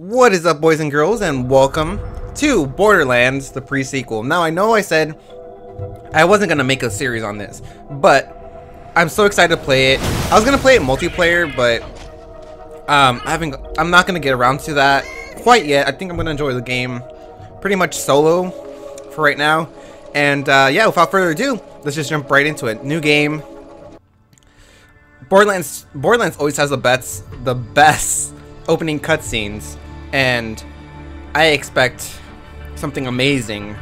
What is up, boys and girls, and welcome to Borderlands, the pre-sequel. Now, I know I said I wasn't gonna make a series on this, but I'm so excited to play it. I was gonna play it multiplayer, but um, I haven't. I'm not gonna get around to that quite yet. I think I'm gonna enjoy the game pretty much solo for right now. And uh, yeah, without further ado, let's just jump right into it. New game. Borderlands. Borderlands always has the best, the best opening cutscenes and I expect something amazing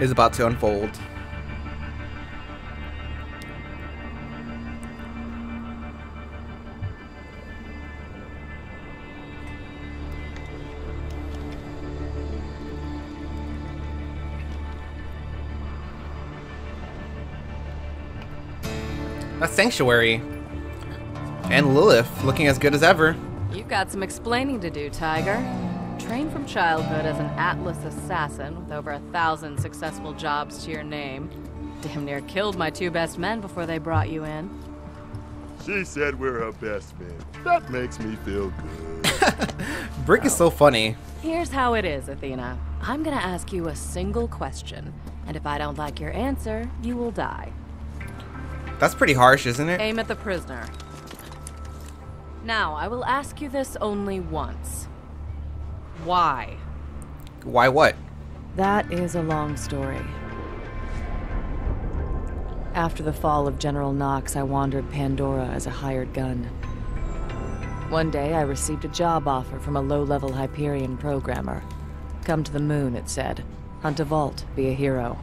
is about to unfold. That's Sanctuary. And Lilith, looking as good as ever. You've got some explaining to do, Tiger. Trained from childhood as an Atlas assassin with over a thousand successful jobs to your name. Damn near killed my two best men before they brought you in. She said we're her best men. That makes me feel good. Brick is so oh. funny. Here's how it is, Athena. I'm gonna ask you a single question, and if I don't like your answer, you will die. That's pretty harsh, isn't it? Aim at the prisoner. Now, I will ask you this only once. Why? Why what? That is a long story. After the fall of General Knox, I wandered Pandora as a hired gun. One day, I received a job offer from a low-level Hyperion programmer. Come to the moon, it said. Hunt a vault, be a hero.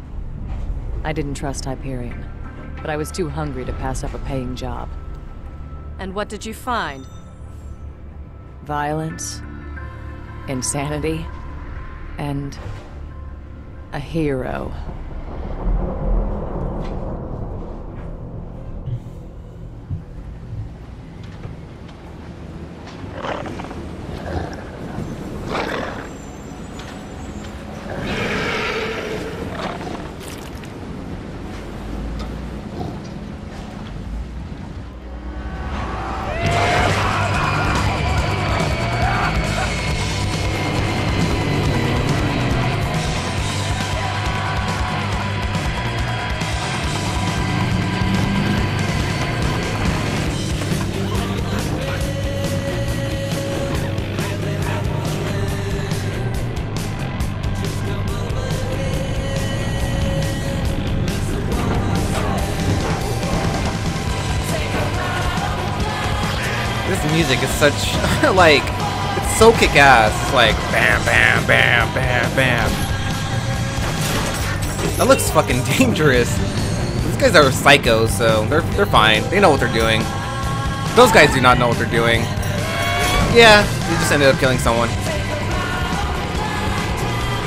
I didn't trust Hyperion, but I was too hungry to pass up a paying job. And what did you find? Violence, insanity, and a hero. Music is such like it's so kick ass. It's like bam bam bam bam bam. That looks fucking dangerous. These guys are psychos, so they're they're fine. They know what they're doing. Those guys do not know what they're doing. Yeah, they just ended up killing someone.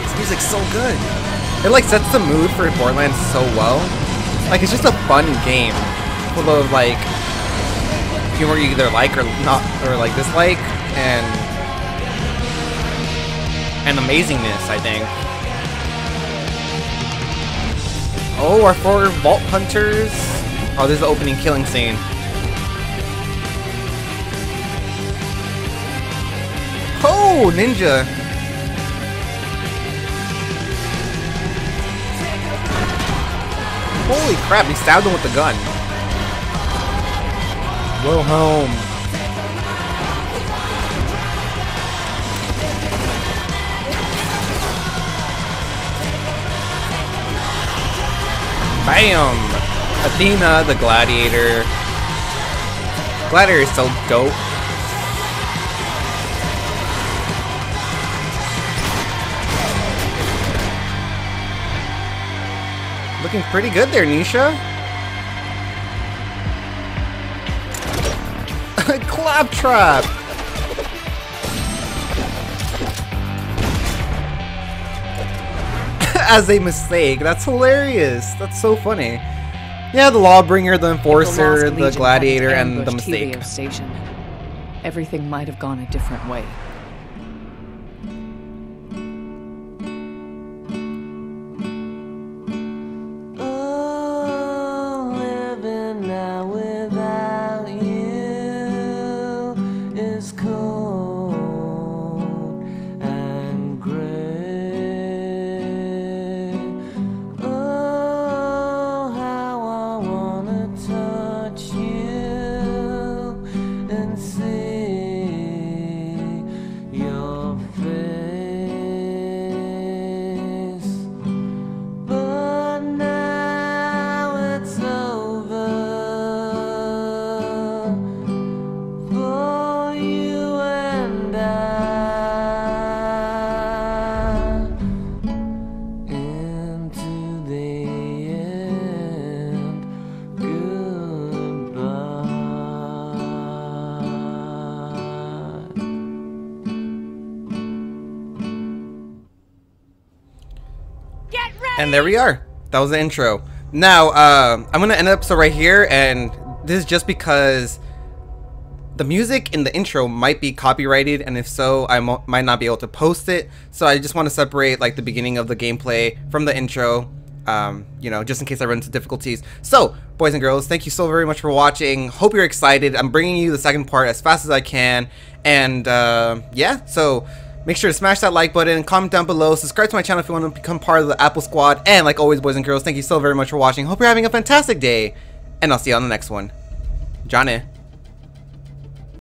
This music's so good. It like sets the mood for Borderlands so well. Like it's just a fun game full of like humor you either like or not or like dislike and and amazingness I think. Oh, our four vault hunters. Oh, this is the opening killing scene. Oh, ninja. Holy crap, he stabbed him with the gun. Wilhelm. Bam! Athena, the gladiator. Gladiator is so dope. Looking pretty good there, Nisha. Claptrap! As a mistake. That's hilarious. That's so funny. Yeah, the Lawbringer, the Enforcer, the, the Gladiator, and the Mistake. Station. Everything might have gone a different way. And there we are. That was the intro. Now, uh, I'm gonna end the episode right here, and this is just because the music in the intro might be copyrighted, and if so, I might not be able to post it. So I just want to separate like the beginning of the gameplay from the intro, um, you know, just in case I run into difficulties. So, boys and girls, thank you so very much for watching. Hope you're excited. I'm bringing you the second part as fast as I can, and uh, yeah, so. Make sure to smash that like button, comment down below, subscribe to my channel if you want to become part of the Apple Squad, and like always, boys and girls, thank you so very much for watching. Hope you're having a fantastic day, and I'll see you on the next one. Johnny.